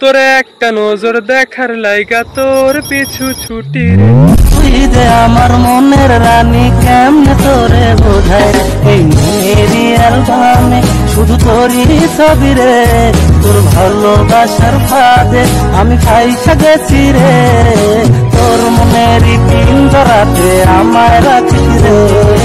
তোর একটা নজর দেখার লাইগা তোর পিছু ছুটি। রে তুই যে আমার মনের রানী কেমনে তোরে বোঝায়? এই মেরি অ্যালবামে শুধু তোরই ছবি রে। তোর ভালোবাসার ফাঁদে আমি খাইসা গেছি রে। তোর মনেরই পিঞ্জরাতে আমায় রাখিস রে।